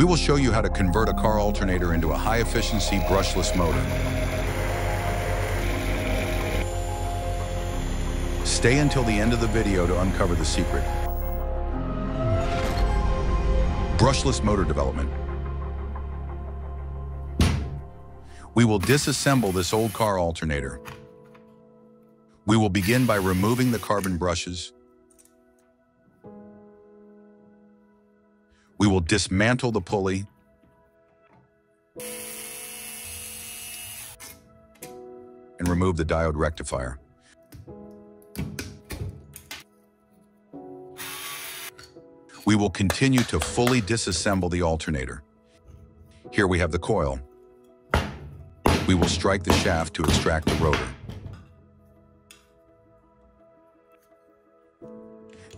We will show you how to convert a car alternator into a high-efficiency brushless motor. Stay until the end of the video to uncover the secret. Brushless motor development. We will disassemble this old car alternator. We will begin by removing the carbon brushes. We will dismantle the pulley. And remove the diode rectifier. We will continue to fully disassemble the alternator. Here we have the coil. We will strike the shaft to extract the rotor.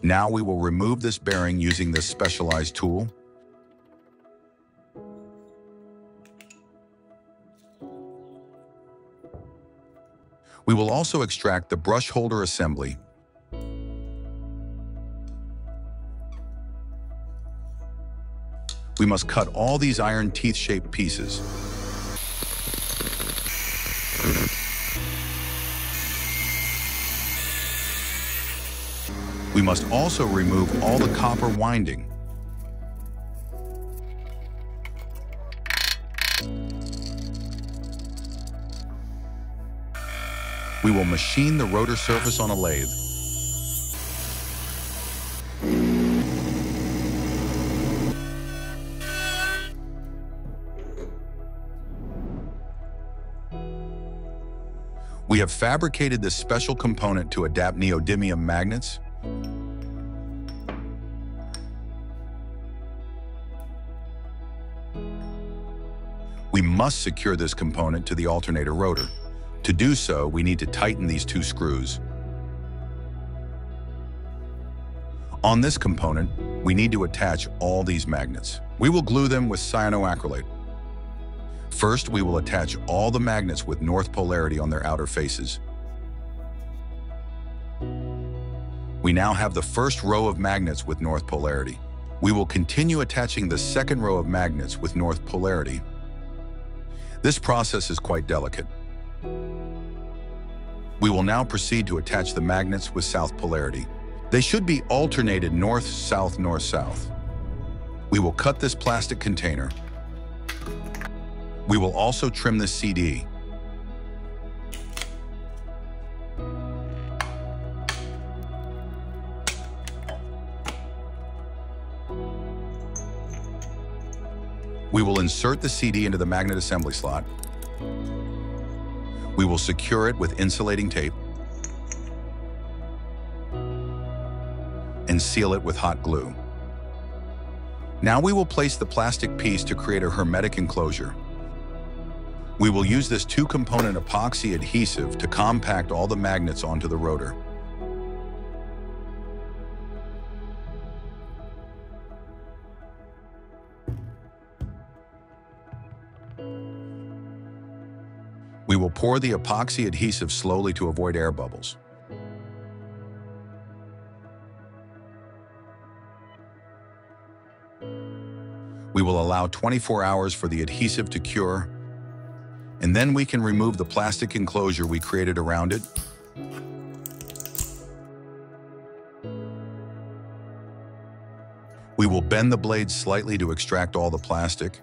Now we will remove this bearing using this specialized tool. We will also extract the brush holder assembly. We must cut all these iron teeth-shaped pieces. We must also remove all the copper winding. We will machine the rotor surface on a lathe. We have fabricated this special component to adapt neodymium magnets We must secure this component to the alternator rotor. To do so, we need to tighten these two screws. On this component, we need to attach all these magnets. We will glue them with cyanoacrylate. First, we will attach all the magnets with north polarity on their outer faces. We now have the first row of magnets with north polarity. We will continue attaching the second row of magnets with north polarity. This process is quite delicate. We will now proceed to attach the magnets with south polarity. They should be alternated north-south, north-south. We will cut this plastic container. We will also trim the CD. We will insert the CD into the magnet assembly slot. We will secure it with insulating tape and seal it with hot glue. Now we will place the plastic piece to create a hermetic enclosure. We will use this two-component epoxy adhesive to compact all the magnets onto the rotor. We will pour the epoxy adhesive slowly to avoid air bubbles. We will allow 24 hours for the adhesive to cure, and then we can remove the plastic enclosure we created around it. We will bend the blade slightly to extract all the plastic.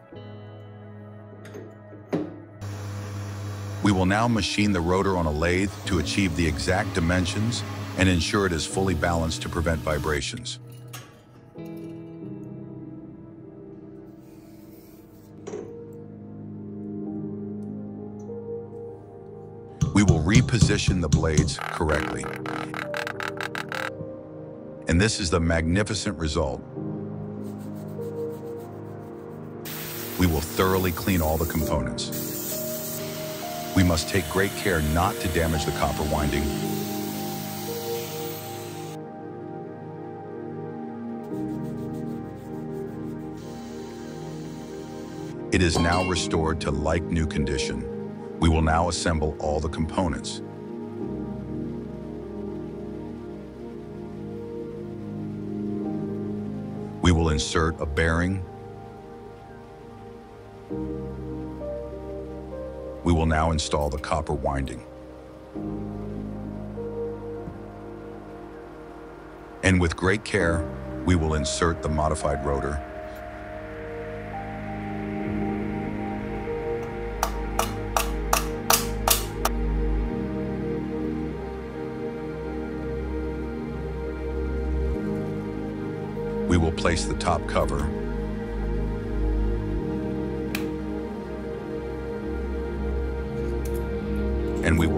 Will now machine the rotor on a lathe to achieve the exact dimensions and ensure it is fully balanced to prevent vibrations. We will reposition the blades correctly. And this is the magnificent result. We will thoroughly clean all the components. We must take great care not to damage the copper winding. It is now restored to like new condition. We will now assemble all the components. We will insert a bearing, We will now install the copper winding. And with great care, we will insert the modified rotor we will place the top cover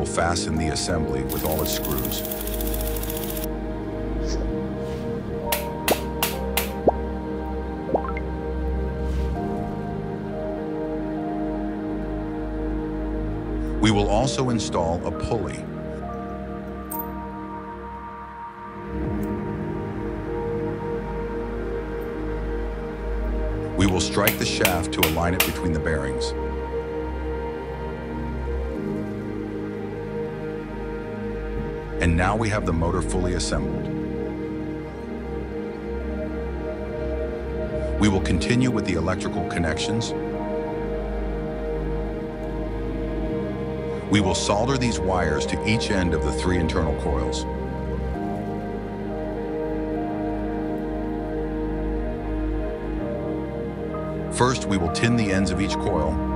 will fasten the assembly with all its screws. We will also install a pulley We will strike the shaft to align it between the bearings. And now we have the motor fully assembled. We will continue with the electrical connections. We will solder these wires to each end of the three internal coils. First, we will tin the ends of each coil.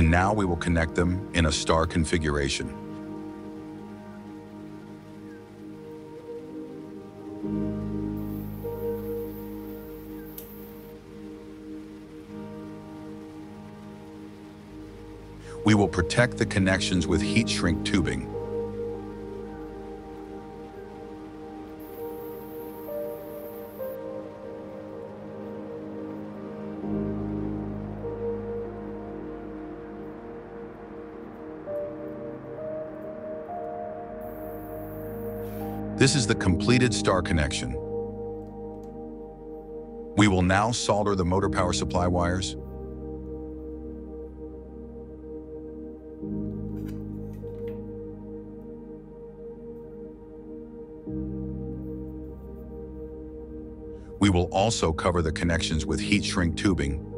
And now we will connect them in a star configuration. We will protect the connections with heat shrink tubing This is the completed star connection. We will now solder the motor power supply wires. We will also cover the connections with heat shrink tubing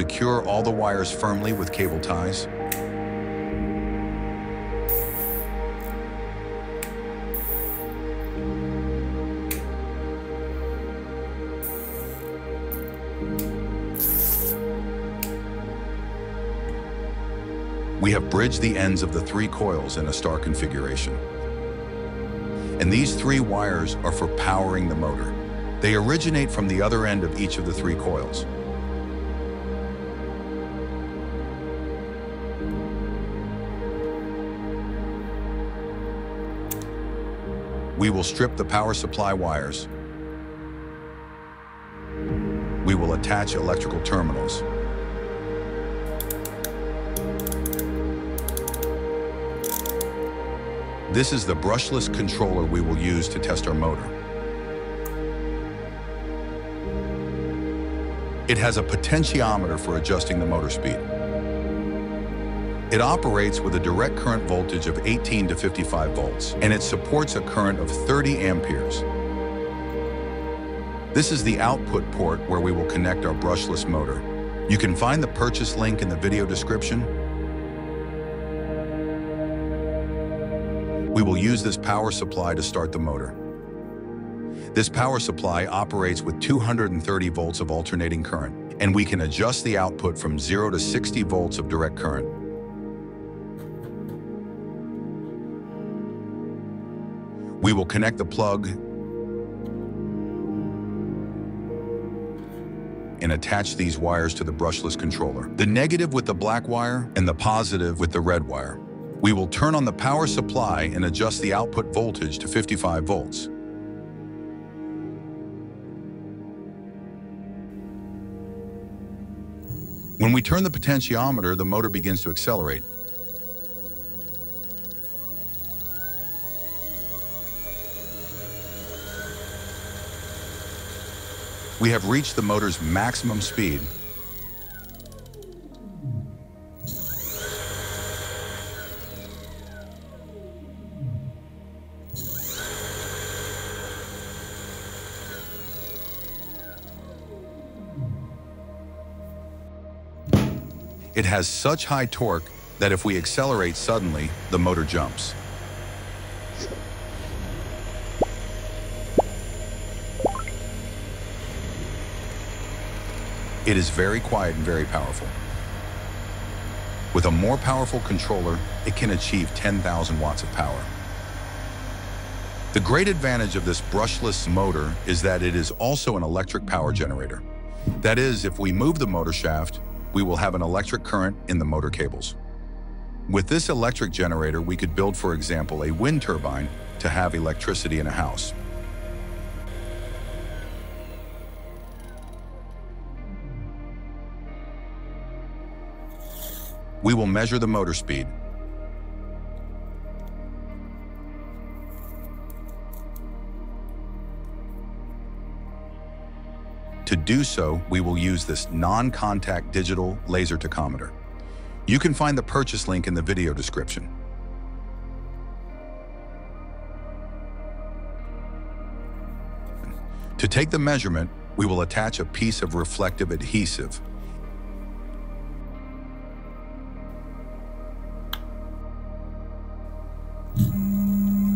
secure all the wires firmly with cable ties. We have bridged the ends of the three coils in a star configuration. And these three wires are for powering the motor. They originate from the other end of each of the three coils. We will strip the power supply wires. We will attach electrical terminals. This is the brushless controller we will use to test our motor. It has a potentiometer for adjusting the motor speed. It operates with a direct current voltage of 18 to 55 volts, and it supports a current of 30 amperes. This is the output port where we will connect our brushless motor. You can find the purchase link in the video description. We will use this power supply to start the motor. This power supply operates with 230 volts of alternating current, and we can adjust the output from 0 to 60 volts of direct current. We will connect the plug and attach these wires to the brushless controller. The negative with the black wire and the positive with the red wire. We will turn on the power supply and adjust the output voltage to 55 volts. When we turn the potentiometer, the motor begins to accelerate. We have reached the motor's maximum speed. It has such high torque that if we accelerate suddenly, the motor jumps. It is very quiet and very powerful. With a more powerful controller, it can achieve 10,000 watts of power. The great advantage of this brushless motor is that it is also an electric power generator. That is, if we move the motor shaft, we will have an electric current in the motor cables. With this electric generator, we could build, for example, a wind turbine to have electricity in a house. We will measure the motor speed. To do so, we will use this non-contact digital laser tachometer. You can find the purchase link in the video description. To take the measurement, we will attach a piece of reflective adhesive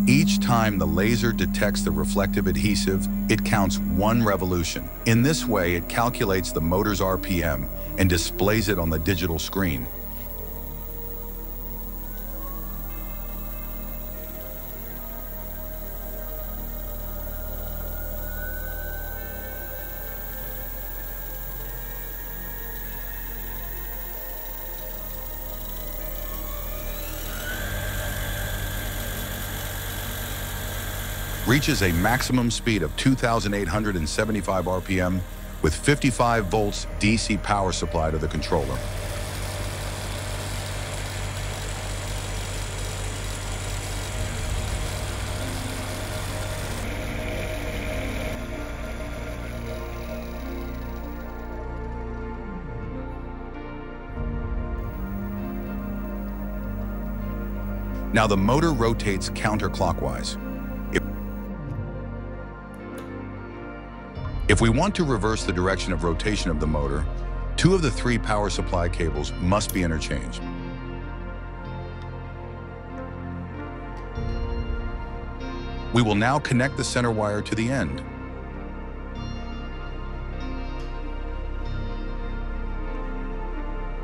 Each time the laser detects the reflective adhesive, it counts one revolution. In this way, it calculates the motor's RPM and displays it on the digital screen. Reaches a maximum speed of 2,875 RPM with 55 volts DC power supply to the controller. Now the motor rotates counterclockwise. If we want to reverse the direction of rotation of the motor, two of the three power supply cables must be interchanged. We will now connect the center wire to the end.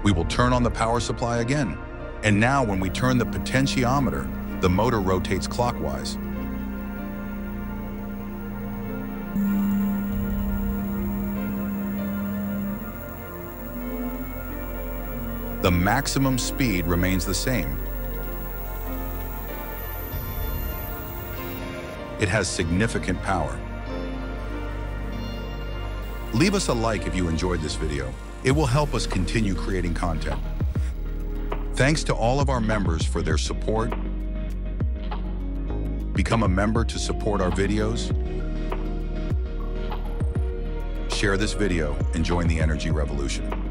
We will turn on the power supply again. And now when we turn the potentiometer, the motor rotates clockwise. The maximum speed remains the same. It has significant power. Leave us a like if you enjoyed this video. It will help us continue creating content. Thanks to all of our members for their support. Become a member to support our videos. Share this video and join the energy revolution.